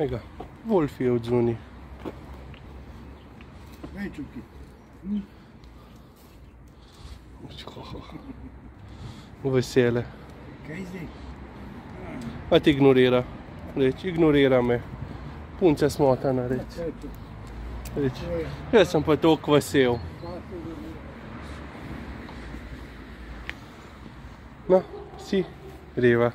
Ej ga, Wolf je od zuni. Ej, čuki. Vesele. Kaj zdaj? Pa ti ignorira. Reč, ignorira me. Punca smotana, reč. Reč, jaz sem pa toliko vesel. No, si, reva.